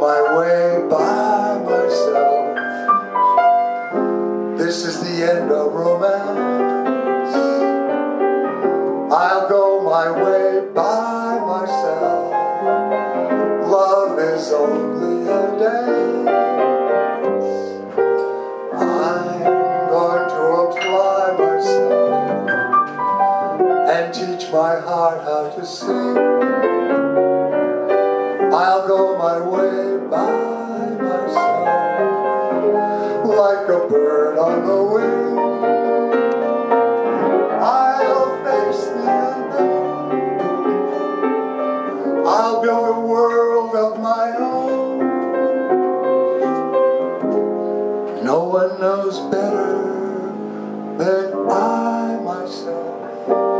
my way by myself. This is the end of romance. I'll go my way by myself. Love is only a dance. I'm going to apply myself and teach my heart how to sing. I'll go my way by myself like a bird on the wing. I'll face the unknown. I'll build a world of my own. No one knows better than I myself